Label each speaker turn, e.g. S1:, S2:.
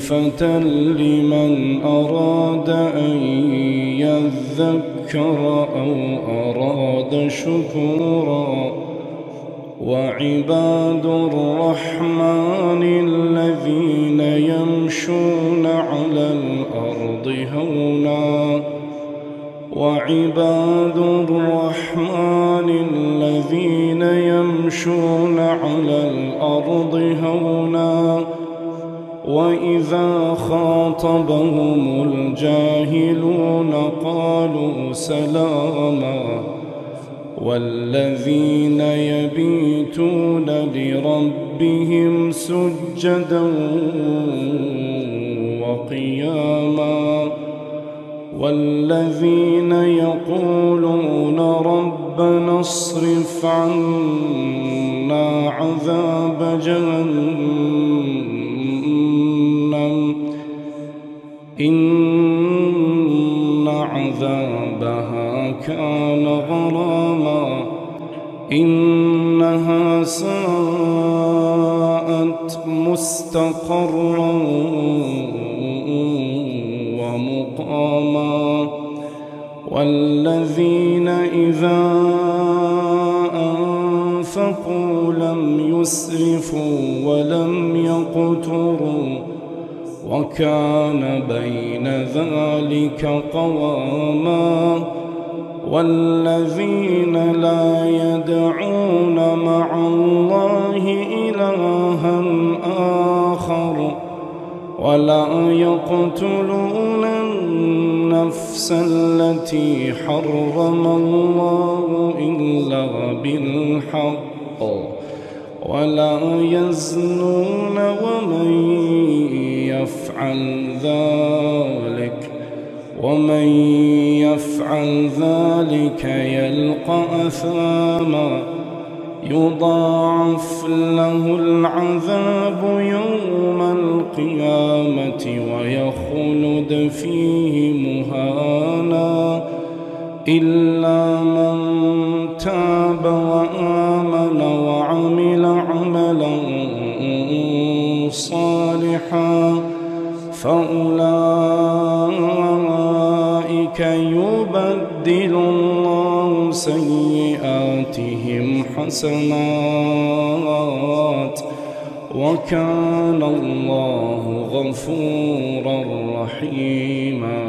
S1: خلفة لمن أراد أن يذكر أو أراد شكورا. وعباد الرحمن الذين يمشون على الأرض هونا. وعباد الرحمن الذين يمشون على الأرض هونا. وإذا خاطبهم الجاهلون قالوا سلاما والذين يبيتون لربهم سجدا وقياما والذين يقولون ربنا اصرف عنا عذاب جهنم إن عذابها كان غراما إنها ساءت مستقرا ومقاما والذين إذا أنفقوا لم يسرفوا ولم يقتروا وكان بين ذلك قواما والذين لا يدعون مع الله إلها آخر ولا يقتلون النفس التي حرم الله إلا بالحق ولا يزنون ومن يفعل ذلك ومن يفعل ذلك يلقى أثاما. يضاعف له العذاب يوم القيامة ويخلد فيه مهانا. إلا من تاب وآمن صالحا فأولئك يبدل الله سيئاتهم حسنات. وكان الله غفورا رحيما.